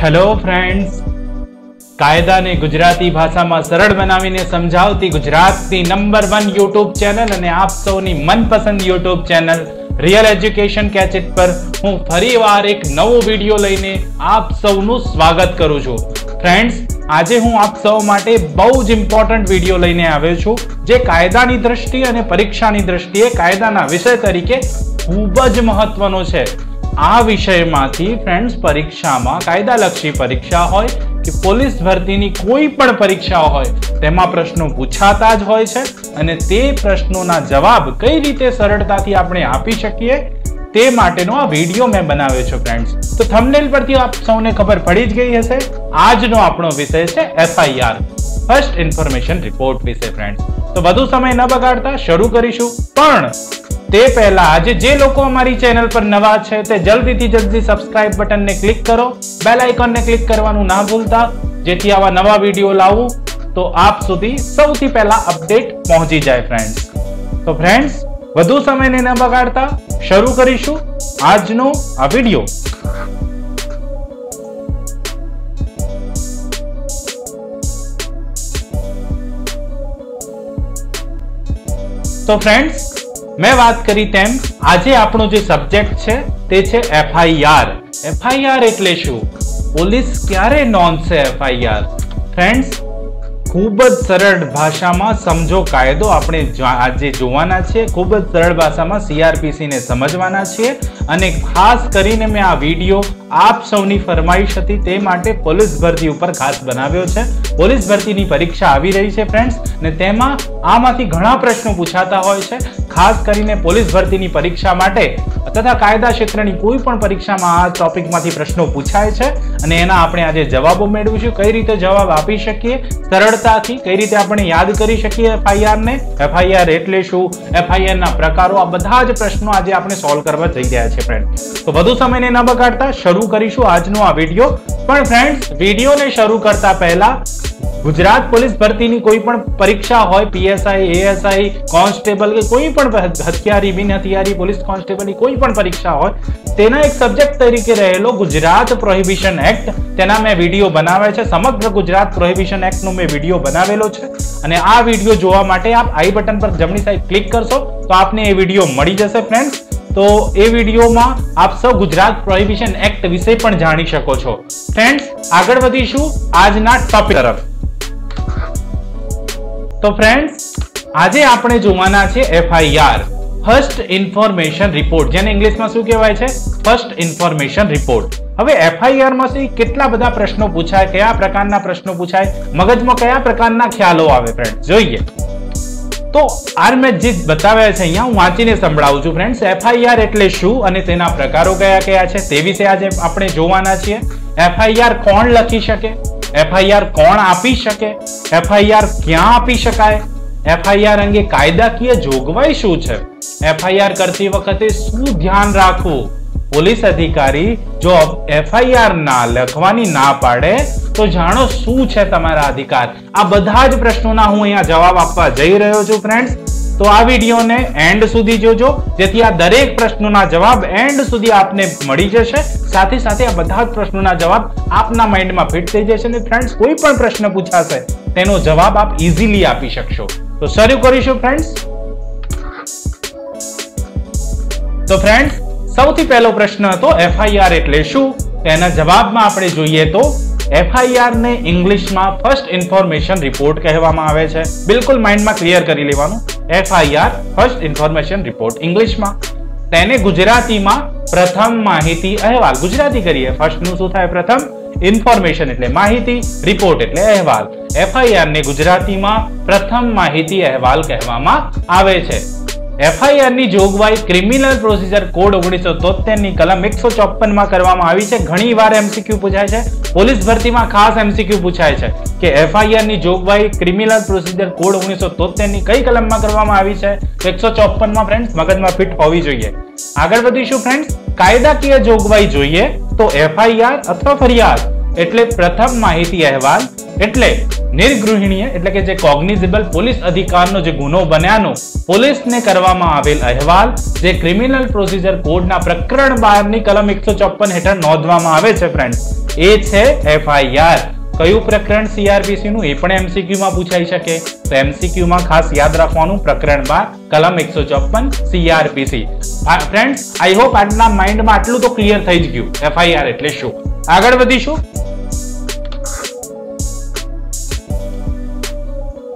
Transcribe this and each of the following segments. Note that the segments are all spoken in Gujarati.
હેલો ફ્રેન્ડ્સ કાયદાને ગુજરાતી ભાષામાં સરળ બનાવીને સમજાવતી ગુજરાતની નંબર વન યુટ્યુબ ચેનલ અને આપ સૌની મનપસંદ યુટ્યુબ ચેનલ રિયલ એજ્યુકેશન કેચેટ પર હું ફરીવાર એક નવો વીડિયો લઈને આપ સૌનું સ્વાગત કરું છું. ફ્રેન્ડ્સ આજે હું આપ સૌ માટે બહુ જ ઇમ્પોર્ટન્ટ વીડિયો લઈને આવ્યો છું, જે કાયદાની દ્રષ્ટિએ અને પરીક્ષાની દ્રષ્ટિએ કાયદાના વિષય તરીકે ખૂબ જ મહત્વનો છે. આ વિષયમાંથી ફ્રેન્ડ્સ પરીક્ષામાં કાયદાલક્ષી પરીક્ષા હોય કે પોલીસ ભરતીની કોઈ પણ પરીક્ષા હોય, તેમાં પ્રશ્નો પૂછાતા જ હોય છે અને તે પ્રશ્નોના જવાબ કઈ રીતે સરળતાથી આપણે આપી શકીએ, તે માટેનો આ વીડિયો મેં બનાવ્યો છે ફ્રેન્ડ્સ તો થંબનેલ પરથી આપ સૌને ખબર પડી જ ગઈ હશે, આજનો આપણો વિષય છે એફઆઈઆર ફર્સ્ટ ઇન્ફોર્મેશન રિપોર્ટ વિશે ફ્રેન્ડ્સ તો વધુ સમય ન બગાડતા, શરૂ કરીશું. પણ તે પહેલા આજે જે લોકો અમારી ચેનલ પર નવા છે તે જલ્દીથી જલ્દી સબસ્ક્રાઇબ બટનને ક્લિક કરો. બેલ આઇકોનને ક્લિક કરવાનું ના ભૂલતા. જેથી આવા નવા વીડિયો લાવું. તો આપ સુધી સૌથી પહેલા અપડેટ પહોંચી જાય ફ્રેન્ડ્સ તો ફ્રેન્ડ્સ વધુ સમયને ન બગાડતા. શરૂ કરીશું આજનો આ વીડિયો તો ફ્રેન્ડ્સ મેં વાત કરી તેમ, આજે આપણો જે સબ્જેક્ટ છે તે છે એફઆઈઆર એફઆઈઆર એટલે શું? પોલીસ ક્યારે નોંધશે એફઆઈઆર ફ્રેન્ડ્સ ખૂબ જ સરળ ભાષામાં સમજો કાયદો આપણે આજે જોવાના છીએ. ખૂબ જ સરળ ભાષામાં સીઆરપીસી ને સમજવાના છીએ. અને ખાસ કરીને મેં આ વીડિયો આપ સૌની ફરમાઈશ હતી તે માટે પોલીસ ભરતી ઉપર ખાસ બનાવ્યો છે. પોલીસ ભરતીની પરીક્ષા આવી રહી છે ફ્રેન્ડ્સ ને તેમાં આમાંથી ઘણા પ્રશ્નો પૂછાતા હોય છે. ખાસ કરીને પોલીસ ભરતીની પરીક્ષા માટે તથા કાયદા ક્ષેત્રની કોઈ પણ પરીક્ષામાં આ ટોપિકમાંથી પ્રશ્નો પૂછાય છે. અને એના આપણે આજે જવાબો મેળવીશું. કઈ રીતે જવાબ આપી શકીએ? સરળતાથી કઈ રીતે આપણે યાદ કરી શકીએ એફઆઈઆર ને એફઆઈઆર એટલે શું? એફઆઈઆર ના પ્રકારો આ બધા જ પ્રશ્નો આજે આપણે સોલ્વ કરવા જઈ રહ્યા છે ફ્રેન્ડ તો વધુ સમયને ન બગાડતા શરૂ કરીશું આજનો આ વીડિયો. પણ ફ્રેન્ડ વિડીયોને શરૂ કરતા પહેલા, ગુજરાત પોલીસ ભરતીની કોઈ પણ પરીક્ષા હોય, પીએસઆઈ, એએસઆઈ, કોન્સ્ટેબલ કે કોઈ પણ હથિયારી, બિન હથિયારી, પોલીસ કોન્સ્ટેબલની કોઈ પણ પરીક્ષા હોય, તેના એક સબ્જેક્ટ તરીકે રહેલો ગુજરાત પ્રોહિબિશન એક્ટ. તેના મેં વીડિયો બનાવ્યા છે. સમગ્ર ગુજરાત પ્રોહિબિશન એક્ટનો મેં વીડિયો બનાવેલો છે. અને આ વીડિયો જોવા માટે આપ આઈ બટન પર જમણી સાઈડ ક્લિક કરશો, તો આપને એ વીડિયો મળી જશે ફ્રેન્ડ્સ તો એ વિડીયોમાં આપ સૌ ગુજરાત પ્રોહિબિશન એક્ટ વિશે પણ જાણી શકો છો. ફ્રેન્ડ્સ આગળ વધીશું આજના ટોપિક તરફ. તો ફ્રેન્ડ્સ આજે આપણે જોવાના છે એફઆઈઆર ફર્સ્ટ ઇન્ફોર્મેશન રિપોર્ટ જેને ઇંગ્લિશમાં શું કહેવાય છે? ફર્સ્ટ ઇન્ફોર્મેશન રિપોર્ટ હવે એફઆઈઆરમાંથી કેટલા બધા પ્રશ્નો પૂછાય, કયા પ્રકારના પ્રશ્નો પૂછાય, મગજમાં કયા પ્રકારના ખ્યાલો આવે ફ્રેન્ડ જોઈએ. તો આર મેં જે બતાવ્યા છે, અહીંયા હું વાંચીને સંભળાવું છું ફ્રેન્ડ્સ એફઆઈઆર એટલે શું અને તેના પ્રકારો કયા કયા છે તે વિશે આજે આપણે જોવાના છીએ. એફઆઈઆર કોણ લખી શકે? એફઆઈઆર કોણ આપી શકે? એફઆઈઆર ક્યાં આપી શકાય? એફઆઈઆર અંગે કાયદાકીય જોગવાઈ શું છે? એફઆઈઆર કરતી વખતે શું ધ્યાન રાખવું? પોલીસ અધિકારી જો એફઆઈઆર ના લખવાની ના પાડે તો જાણો શું છે તમારા અધિકાર? આ બધા જ પ્રશ્નોના હું અહીંયા જવાબ આપવા જઈ રહ્યો છું ફ્રેન્ડ્સ તો આ વિડીયોને એન્ડ સુધી જોજો, જેથી આ દરેક પ્રશ્નોના જવાબ એન્ડ સુધી આપને મળી જશે. સાથે સાથે આ બધા જ પ્રશ્નોના જવાબ આપના માઇન્ડમાં ફિટ થઈ જશે અને ફ્રેન્ડ્સ કોઈ પણ પ્રશ્ન પૂછાશે, તેનો જવાબ આપ ઇઝીલી આપી શકશો. તો શરૂ કરીશું ફ્રેન્ડ્સ તો ફ્રેન્ડ્સ સૌથી પહેલો પ્રશ્ન હતો એફઆઈઆર એટલે શું? તેના જવાબમાં આપણે જોઈએ તો એફઆઈઆર ને ઇંગ્લિશમાં ફર્સ્ટ ઇન્ફોર્મેશન રિપોર્ટ કહેવામાં આવે છે. બિલકુલ માઇન્ડમાં ક્લિયર કરી લેવાનું. એફઆઈઆર ફર્સ્ટ ઇન્ફોર્મેશન રિપોર્ટ ઇંગ્લિશમાં. તેને ગુજરાતીમાં પ્રથમ માહિતી અહેવાલ. ગુજરાતી કરીએ. ફર્સ્ટનું શું થાય? પ્રથમ ઇન્ફોર્મેશન એટલે માહિતી રિપોર્ટ એટલે અહેવાલ. એફઆઈઆર ને ગુજરાતીમાં પ્રથમ માહિતી અહેવાલ કહેવામાં આવે છે. એફઆઈઆરની જોગવાઈ ક્રિમિનલ પ્રોસિજર કોડ ઓગણીસો તોતેરની કલમ એકસો ચોપનમાં કરવામાં આવી છે. ઘણી વાર એમસીક્યુ પૂછાય છે. પોલીસ ભરતીમાં ખાસ એમસીક્યુ પૂછાય છે કે એફઆઈઆરની જોગવાઈ ક્રિમિનલ પ્રોસિજર કોડ ઓગણીસો તોતેરની કઈ કલમમાં કરવામાં આવી છે? એકસો ચોપનમાં ફ્રેન્ડ્સ મગજમાં ફિટ હોવી જોઈએ. આગળ વધીશું ફ્રેન્ડ્સ કાયદાકીય જોગવાઈ જોઈએ તો એફઆઈઆર અથવા ફરિયાદ. એટલે પ્રથમ માહિતી અહેવાલ, એટલે નિર્ગૃહિણીય, એટલે કે જે કોગ્નિઝેબલ પોલીસ અધિકારનો જે ગુનો બન્યાનો, પોલીસને કરવામાં આવેલ અહેવાલ, જે ક્રિમિનલ પ્રોસિજર કોડના પ્રકરણ બારની કલમ એકસો ચોપન હેઠળ નોંધવામાં આવે છે ફ્રેન્ડ એ છે એફઆઈઆર કયું પ્રકરણ સીઆરપીસીનું એ પણ એમસીક્યુમાં પૂછાઈ શકે? તો એમસીક્યુમાં ખાસ યાદ રાખવાનું પ્રકરણ કલમ એકસો ચોપન સીઆરપીસી ફ્રેન્ડ્સ આઈ હોપ આજના માઇન્ડમાં આટલું તો ક્લિયર થઈ જ ગયું. એફઆઈઆર એટલે શું? આગળ વધીશું.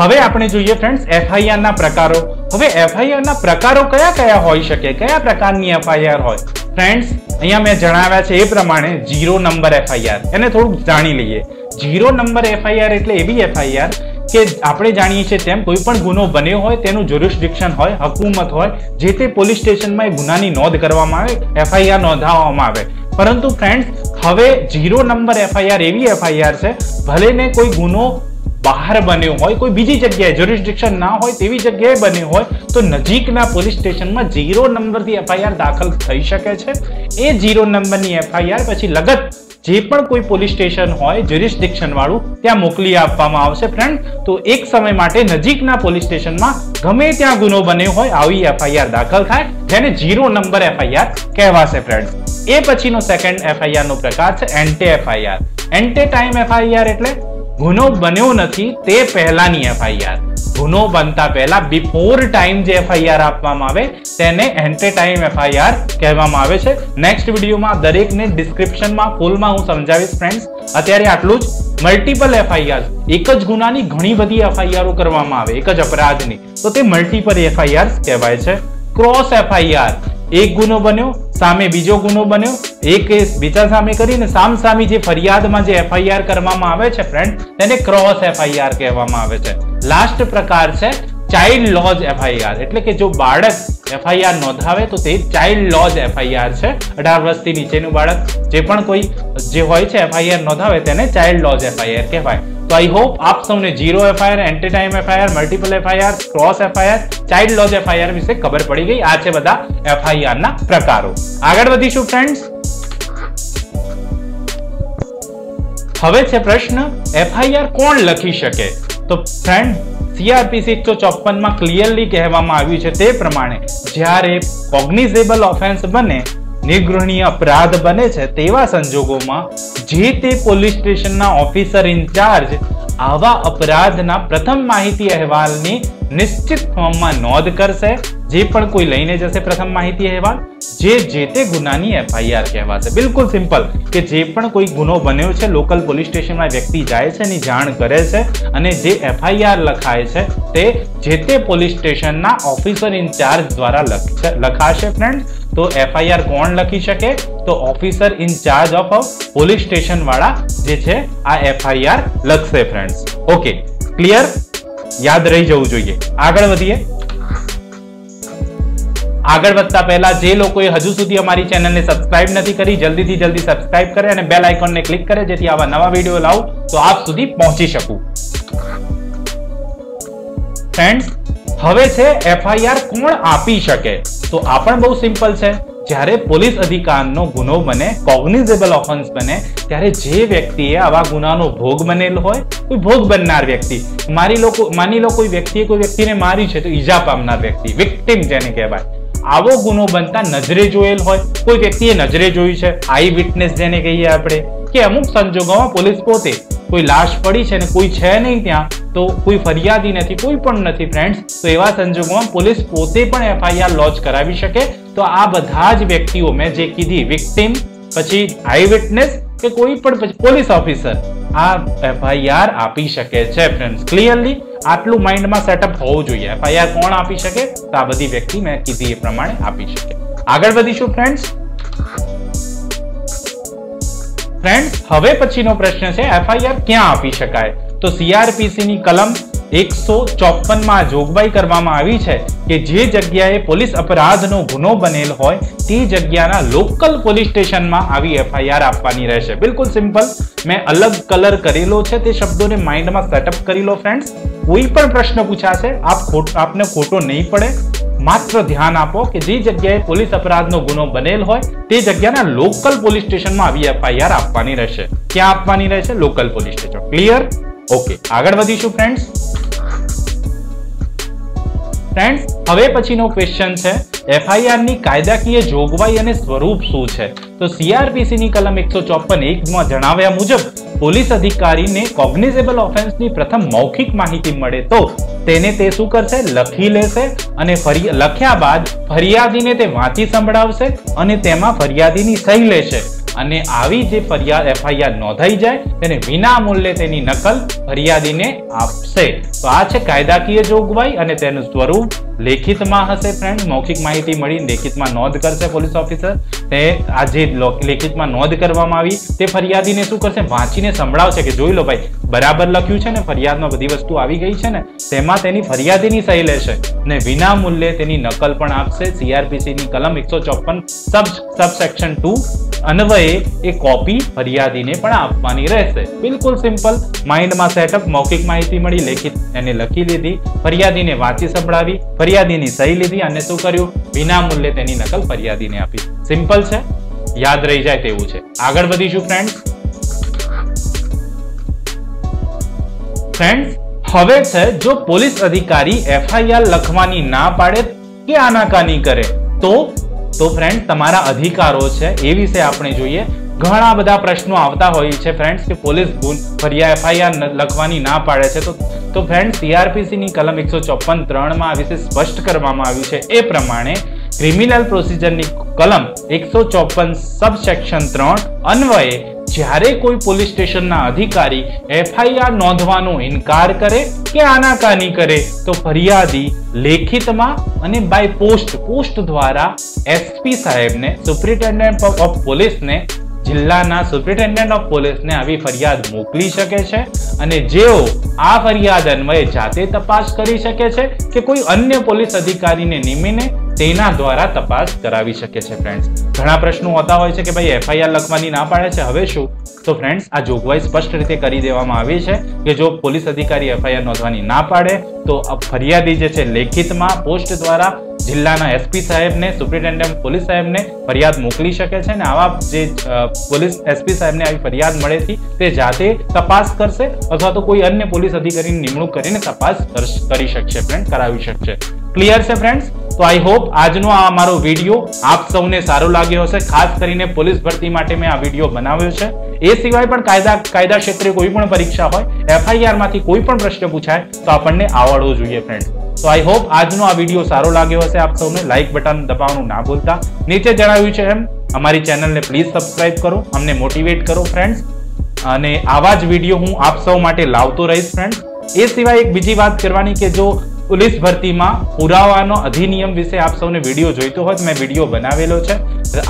હવે આપણે જોઈએ ફ્રેન્ડ્સ એફઆઈઆર ના પ્રકારો. હવે એફઆઈઆર ના પ્રકારો કયા કયા હોઈ શકે? કયા પ્રકારની એફઆઈઆર હોય? ફ્રેન્ડ્સ અહીંયા મેં જણાવ્યા છે એ પ્રમાણે જીરો નંબર એફઆઈઆર એને થોડુંક જાણી લઈએ. ઝીરો નંબર એફઆઈઆર એટલે એવી એફઆઈઆર કે આપણે જાણીએ છીએ તેમ કોઈ પણ ગુનો બન્યો હોય તેનું જ્યુરિસ્ડિક્શન હોય, હકુમત હોય, જે તે પોલીસ સ્ટેશનમાં એ ગુનાની નોંધ કરવામાં આવે એફઆઈઆર નોંધાવવામાં આવે. પરંતુ ફ્રેન્ડ્સ હવે જીરો નંબર એફઆઈઆર એવી એફઆઈઆર છે ભલે ને કોઈ ગુનો બહાર બન્યો હોય, કોઈ બીજી જગ્યાએ જ્યુરિસ્ડિક્શન ના હોય તેવી જગ્યાએ બન્યો હોય, તો નજીકના પોલીસ સ્ટેશનમાં જીરો નંબરથી એફઆઈઆર દાખલ થઈ શકે છે. એ જીરો નંબરની એફઆઈઆર પછી લગત જે પણ કોઈ પોલીસ સ્ટેશન હોય જ્યુરિસ્ડિક્શન વાળું, ત્યાં મોકલી આપવામાં આવશે. ફ્રેન્ડ તો એક સમય માટે નજીકના પોલીસ સ્ટેશનમાં ગમે ત્યાં ગુનો બન્યો હોય, આવી એફઆઈઆર દાખલ થાય, જેને જીરો નંબર એફઆઈઆર કહેવાશે ફ્રેન્ડ એ પછીનો સેકન્ડ એફઆઈઆર નો પ્રકાર છે ante FIR ante time FIR એટલે ગુનો બન્યો નથી તે પહેલાની એફઆઈઆર ગુનો બનતા પહેલા બિફોર ટાઈમ જે એફઆઈઆર આપવામાં આવે, તેને એન્ટે ટાઈમ એફઆઈઆર કહેવામાં આવે છે. નેક્સ્ટ વિડીયોમાં દરેકને ડિસ્ક્રિપ્શનમાં ફૂલમાં હું સમજાવીશ ફ્રેન્ડ્સ અત્યારે આટલું જ. મલ્ટિપલ એફઆઈઆર એક જ ગુનાની ઘણી બધી એફઆઈઆરો કરવામાં આવે, એક જ અપરાધની. તો તે મલ્ટિપલ એફઆઈઆર કહેવાય છે. ક્રોસ એફઆઈઆર એક ગુનો બન્યો, સામે બીજો ગુનો બન્યો. એક કેસ બીજા સામે કરીને સામ સામી જે ફરિયાદમાં જે એફઆઈઆર કરવામાં આવે છે ફ્રેન્ડ તેને ક્રોસ એફઆઈઆર કહેવામાં આવે છે. લાસ્ટ પ્રકાર છે ચાઇલ્ડ લોજ એફઆઈઆર. એટલે કે જો બાળક એફઆઈઆર નોંધાવે તો તે ચાઇલ્ડ લોજ એફઆઈઆર છે. અઢાર વર્ષથી નીચેનું બાળક જે પણ કોઈ જે હોય છે, એફઆઈઆર નોંધાવે તેને ચાઇલ્ડ લોજ એફઆઈઆર કહેવાય. તો આઈ હોપ આપ સૌને zero FIR ante time FIR, multiple FIR, cross FIR, child lodge FIR વિશે ખબર પડી ગઈ. આ છે બધા એફઆઈઆર ના પ્રકારો. આગળ વધીશું ફ્રેન્ડ્સ હવે છે પ્રશ્ન, એફઆઈઆર કોણ લખી શકે? તો ફ્રેન્ડ સીઆરપીસી એકસો ચોપનમાં ક્લિયરલી કહેવામાં આવ્યું છે તે પ્રમાણે જ્યારે કોગ્નિઝેબલ ઓફેન્સ બને, નિગૃહણીય અપરાધ બને છે તેવા સંજોગોમાં જે તે પોલીસ સ્ટેશનના ઓફિસર ઇન્ચાર્જ આવા અપરાધના પ્રથમ માહિતી અહેવાલની નિશ્ચિત ફોર્મમાં નોંધ કરશે. જે પણ કોઈ લઈને જશે પ્રથમ માહિતી અહેવાલ જે જે તે ગુનાની એફઆઈઆર કહેવાશે. બિલકુલ સિમ્પલ કે જે પણ કોઈ ગુનો બન્યો છે, લોકલ પોલીસ સ્ટેશનમાં વ્યક્તિ જાય છે એની જાણ કરે છે અને જે એફઆઈઆર લખાય છે તે જે તે પોલીસ સ્ટેશનના ઓફિસર ઇન્ચાર્જ દ્વારા લખાશે ફ્રેન્ડ તો એફઆઈઆર કોણ લખી શકે? તો officer in charge of police station વાળા જે છે, આ એફઆઈઆર લખશે ફ્રેન્ડ્સ ઓકે ક્લિયર યાદ રહી જવું જોઈએ. આગળ વધીએ. આગળ વધતા પહેલા જે લોકોએ હજુ સુધી અમારી ચેનલને સબસ્ક્રાઇબ નથી કરી, જલ્દીથી જલ્દી સબસ્ક્રાઇબ કરે અને બેલ આઇકોનને ક્લિક કરે જેથી આવા નવા વીડિયો લાવું તો આપ સુધી પહોંચી શકું. ફ્રેન્ડ્સ હવે છે એફઆઈઆર કોણ આપી શકે? તો આ પણ બહુ સિમ્પલ છે. જ્યારે પોલીસ અધિકારનો ગુનો બને કોગ્નિઝેબલ ઓફન્સ બને, ત્યારે જે વ્યક્તિએ આવા ગુનાનો ભોગ બનેલ હોય, કોઈ ભોગ બનનાર વ્યક્તિ, મારી લોકો, માની લો કોઈ વ્યક્તિએ કોઈ વ્યક્તિને મારી છે તો ઈજા પામનાર વ્યક્તિ વિક્ટિમ જેને કહેવાય. આવો ગુનો બનતા નજરે જોયેલ હોય. કોઈ વ્યક્તિએ નજરે જોયું છે. આઈ વિટનેસ જેને કહીએ આપણે, કે અમુક સંજોગોમાં પોલીસ પોતે કોઈ લાશ પડી છે ને કોઈ છે નહીં ત્યાં, તો કોઈ ફરિયાદી નથી, કોઈ પણ નથી ફ્રેન્ડ્સ તો એવા સંજોગોમાં પોલીસ પોતે પણ એફઆઈઆર લોન્ચ કરાવી શકે. તો આ બધા જ વ્યક્તિઓ મેં જે કીધી વિક્ટિમ પછી આઈ વિટનેસ કે કોઈ પણ પોલીસ ઓફિસર. આ એફઆઈઆર આપી શકે છે ફ્રેન્ડ્સ ક્લિયરલી આટલું માઇન્ડમાં સેટઅપ હોવું જોઈએ. એફઆઈઆર કોણ આપી શકે? તો આ બધી વ્યક્તિ મેં કીધી એ પ્રમાણે આપી શકે. આગળ વધીશું ફ્રેન્ડ્સ ફ્રેન્ડ હવે પછીનો પ્રશ્ન છે એફઆઈઆર ક્યાં આપી શકાય? તો સીઆરપીસી ની કલમ એકસો ચોપનમાં જોગવાઈ કરવામાં આવી છે કે જે જગ્યાએ પોલીસ અપરાધનો ગુનો બનેલ હોય, તે જગ્યાના લોકલ પોલીસ સ્ટેશનમાં આવી એફઆઈઆર આપવાની રહેશે. બિલકુલ સિમ્પલ. મેં અલગ કલર કરેલો છે તે શબ્દોને માઇન્ડમાં સેટઅપ કરી લો ફ્રેન્ડ્સ કોઈ પણ પ્રશ્ન પૂછાશે, આપ આપને ખોટો નહીં પડે. માત્ર ધ્યાન આપો કે જે જગ્યાએ પોલીસ અપરાધનો ગુનો બનેલ હોય, તે જગ્યાના લોકલ પોલીસ સ્ટેશનમાં આવી એફઆઈઆર આપવાની રહેશે. ક્યાં આપવાની રહેશે? Local police station. Clear? Okay. આગળ વધીશું ફ્રેન્ડ્સ ફ્રેન્ડ્સ હવે પછીનો ક્વેશ્ચન છે. એફઆઈઆરની કાયદાકીય જોગવાઈ અને સ્વરૂપ શું છે? તો સીઆરપીસીની કલમ એકસો ચોપન એકમાં જણાવ્યા મુજબ, પોલીસ અધિકારીને કોગ્નિઝેબલ ઓફેન્સની પ્રથમ મૌખિક માહિતી મળે તો તેને તે શું કરશે? લખી લેશે અને લખ્યા બાદ ફરિયાદીને તે વાંચી સંભળાવશે અને તેમાં ફરિયાદીની સહી લેશે. અને આવી જે ફરિયાદ એફઆઈઆર નોંધાઈ જાય, તેને વિના મૂલ્યે તેની નકલ ફરિયાદીને આપશે. તો આ છે કાયદાકીય જોગવાઈ અને તેનું સ્વરૂપ લેખિતમાં હશે ફ્રેન્ડ મૌખિક માહિતી મળી લેખિતમાં નોંધ કરશે પોલીસ ઓફિસર. તે આ જે લેખિતમાં નોંધ કરવામાં આવી, તે ફરિયાદીને શું કરશે? વાંચીને સંભળાવશે કે જોઈ લો ભાઈ, બરાબર લખ્યું છે ને, ફરિયાદમાં બધી વસ્તુ આવી ગઈ છે ને, તેમાં તેની ફરિયાદીની સહી લેશે ને વિના મૂલ્યે તેની નકલ પણ આપશે. સીઆરપીસીની કલમ એકસો ચોપન સબ, સબસેક્શન ટુ અન્વયે એ કોપી ફરિયાદીને પણ આપવાની રહેશે. બિલકુલ સિમ્પલ માઇન્ડમાં સેટઅપ મૌખિક માહિતી મળી, લેખિત એને લખી લીધી ફરિયાદીને વાંચી સંભળાવી, ફરિયાદીની સહી લીધી અને શું કર્યું? વિના મૂલ્યે તેની નકલ ફરિયાદીને આપી. સિમ્પલ છે? યાદ રહી જાય તેવું છે. આગળ વધીશું ફ્રેન્ડ્સ ફ્રેન્ડ્સ હવે છે જો પોલીસ અધિકારી એફઆઈઆર લખવાની ના પાડે કે આનાકાની કરે, તો તો ફ્રેન્ડ તમારા અધિકારો છે, એ વિશે આપણે જોઈએ. ઘણા બધા પ્રશ્નો આવતા હોય છે ફ્રેન્ડ્સ કે પોલીસ ભૂલ ફરિયાદ એફઆઈઆર લખવાની ના પાડે છે. તો તો ફ્રેન્ડ સીઆરપીસીની કલમ એકસો ચોપન ત્રણમાં આ વિશે સ્પષ્ટ કરવામાં આવ્યું છે. એ પ્રમાણે ક્રિમિનલ પ્રોસિજરની કલમ એકસો ચોપન સબસેક્શન ત્રણ અન્વયે જ્યારે કોઈ પોલીસ સ્ટેશનના અધિકારી એફઆઈઆર નોંધવાનો ઇનકાર કરે કે આનાકાની કરે, તો ફરિયાદી લેખિતમાં અને બાય પોસ્ટ પોસ્ટ દ્વારા એસપી સાહેબને સુપ્રિન્ટેન્ડન્ટ ઓફ પોલીસને જિલ્લાના સુપ્રિન્ટેન્ડન્ટ ઓફ પોલીસને આવી ફરિયાદ મોકલી શકે છે અને જેઓ આ ફરિયાદ અન્વયે જાતે તપાસ કરી શકે છે કે કોઈ અન્ય પોલીસ અધિકારીને નિમીને તેના દ્વારા તપાસ કરાવી શકે છે ફ્રેન્ડ્સ ઘણા પ્રશ્નો હોતા હોય છે કે ભાઈ એફઆઈઆર લખવાની ના પાડે છે, હવે શું? તો ફ્રેન્ડ્સ આ જોગવાઈ સ્પષ્ટ રીતે કરી દેવામાં આવી છે કે જો પોલીસ અધિકારી એફઆઈઆર નોંધવાની ના પાડે, તો ફરિયાદી જે છે લેખિતમાં પોસ્ટ દ્વારા જિલ્લાના એસપી સાહેબને સુપ્રિન્ટેન્ડન્ટ પોલીસ સાહેબને ફરિયાદ મોકલી શકે છે અને આવા જે પોલીસ એસપી સાહેબને આવી ફરિયાદ મળેથી તે જાતે તપાસ કરશે અથવા તો કોઈ અન્ય પોલીસ અધિકારીની નિમણૂક કરીને તપાસ કરી શકશે ફ્રેન્ડ કરાવી શકશે. ક્લિયર છે ફ્રેન્ડ્સ તો આઈ હોપ આજનો આ અમારો વીડિયો આપ સૌને સારો લાગ્યો હશે. ખાસ કરીને પોલીસ ભરતી માટે મેં આ વીડિયો બનાવ્યો છે. એ સિવાય પણ કાયદા કાયદા ક્ષેત્રે કોઈ પણ પરીક્ષા હોય એફઆઈઆરમાંથી કોઈ પણ પ્રશ્ન પૂછાય, તો આપણને આવડવો જોઈએ ફ્રેન્ડ તો આઈ હોપ આજનો આ વીડિયો સારો લાગ્યો હશે આપ સૌને. લાઇક બટન દબાવવાનું ના ભૂલતા. નીચે જણાવ્યું છે એમ, અમારી ચેનલને પ્લીઝ સબસ્ક્રાઇબ કરો, અમને મોટિવેટ કરો ફ્રેન્ડ્સ અને આવા જ વીડિયો હું આપ સૌ માટે લાવતો રહીશ ફ્રેન્ડ એ સિવાય એક બીજી વાત કરવાની કે જો પોલીસ ભરતીમાં પુરાવાનો અધિનિયમ વિશે આપ સૌને વીડિયો જોઈતો હોય મેં વીડિયો બનાવેલો છે.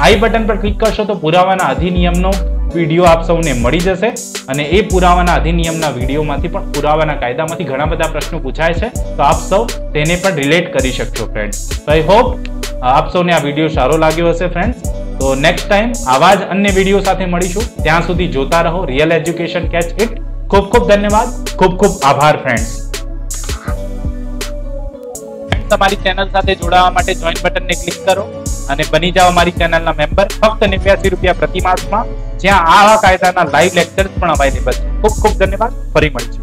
આઈ બટન પર ક્લિક કરશો તો પુરાવાના અધિનિયમનો વીડિયો આપ સૌને મળી જશે અને એ પુરાવાના અધિનિયમના વિડીયોમાંથી પણ પુરાવાના કાયદામાંથી ઘણા બધા પ્રશ્નો પૂછાય છે. તો આપ સૌ તેને પણ રિલેટ કરી શકશો ફ્રેન્ડ્સ તો આઈ હોપ આપ સૌને આ વીડિયો સારો લાગ્યો હશે ફ્રેન્ડ્સ તો નેક્સ્ટ ટાઈમ આવા જ અન્ય વીડિયો સાથે મળીશું. ત્યાં સુધી જોતા રહો રિયલ એજ્યુકેશન કેચ ઇટ ખૂબ ખૂબ ધન્યવાદ. ખૂબ ખૂબ આભાર ફ્રેન્ડ્સ તમારી ચેનલ સાથે જોડાવા માટે જોઈન બટનને ક્લિક કરો અને બની જાઓ અમારી ચેનલના મેમ્બર ફક્ત નેવ્યાસી રૂપિયા પ્રતિ માસમાં. જ્યાં આવા કાયદાના લાઈવ લેક્ચર્સ પણ અવેલેબલ છે. ખૂબ ખૂબ ધન્યવાદ. ફરી મળીશું.